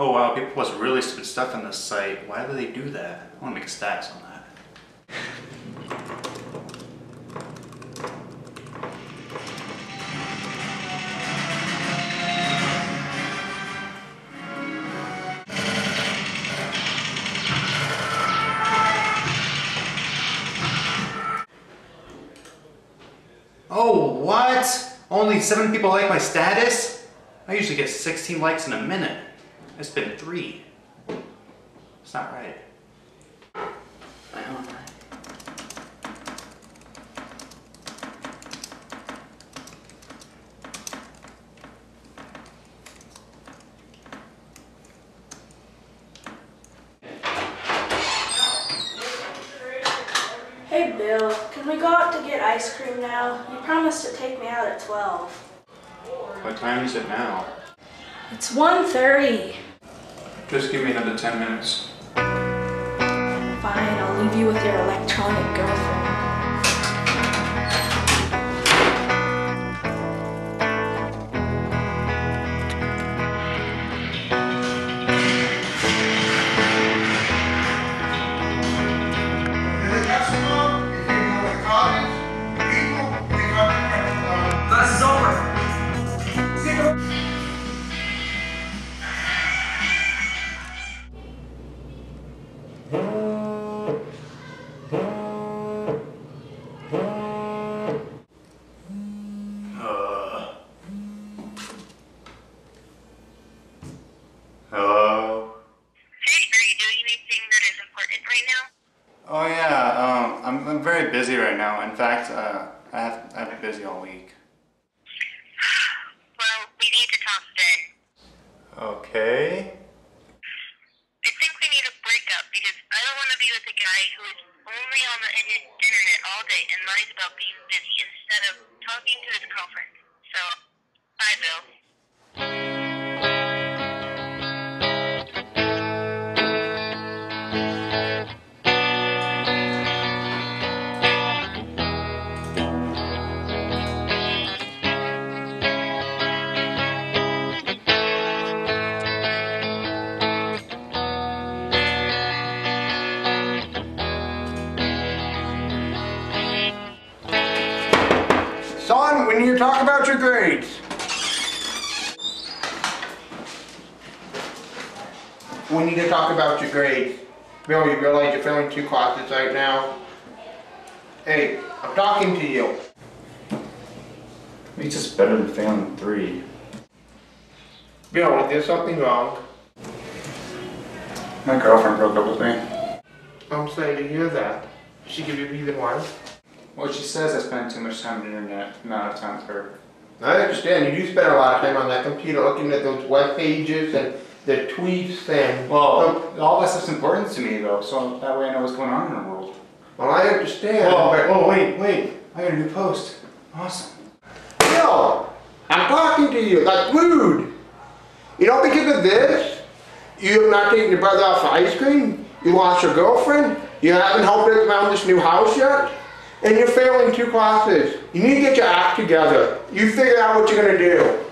Oh wow, people post really stupid stuff on this site. Why do they do that? I want to make stats on that. Oh, what? Only seven people like my status? I usually get 16 likes in a minute. It's been three. It's not right. I don't know. Hey Bill, can we go out to get ice cream now? You promised to take me out at 12. What time is it now? It's 1.30. Just give me another 10 minutes. Fine, I'll leave you with your electronic girlfriend. Right now. In fact, uh, I have, I've been busy all week. Well, we need to talk then. Okay. I think we need a breakup because I don't want to be with a guy who is only on the internet all day and lies about being busy instead of talking to his girlfriend. Need to talk about your grades. We need to talk about your grades. Bill, you realize you're failing two classes right now? Hey, I'm talking to you. It's just better than failing three. Bill, is there something wrong? My girlfriend broke up with me. I'm sorry to hear that. She give you a reason why? Well, she says I spend too much time on the internet, not enough time with her. I understand, you do spend a lot of time on that computer looking at those web pages and the tweets and... Well, all that stuff's important to me though, so that way I know what's going on in the world. Well, I understand, Oh, but... oh, wait, wait. I got a new post. Awesome. Bill, I'm talking to you, like rude. You know, because of this, you have not taken your brother out for ice cream, you lost your girlfriend, you haven't helped us around this new house yet, and you're failing two classes. You need to get your act together. You figure out what you're gonna do.